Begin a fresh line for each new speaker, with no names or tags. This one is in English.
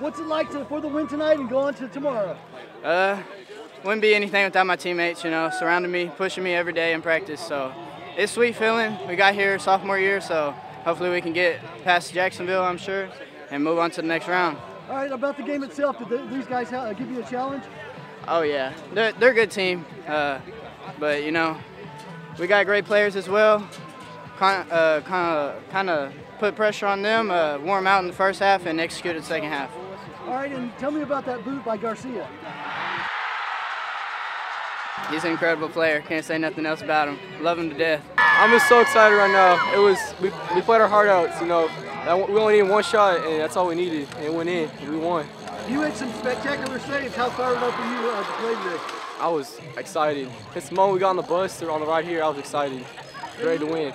What's it like to, for the win tonight and go on to tomorrow?
Uh, wouldn't be anything without my teammates, you know, surrounding me, pushing me every day in practice. So it's sweet feeling. We got here sophomore year, so hopefully we can get past Jacksonville, I'm sure, and move on to the next round.
All right, about the game itself, did th- these guys give you a challenge?
Oh yeah, they're, they're a good team, uh, but you know, we got great players as well. Kind of, kind of, kind of put pressure on them, uh, them out in the first half, and executed the second half.
All right, and tell me about that boot by Garcia.
He's an incredible player. Can't say nothing else about him. Love him to death.
I'm just so excited right now. It was we, we played our heart out. You know, we only needed one shot, and that's all we needed. And it went in. And we won.
You had some spectacular saves. How fired up are you uh, to play today?
I was excited. It's the moment we got on the bus or on the ride here. I was excited, ready to win.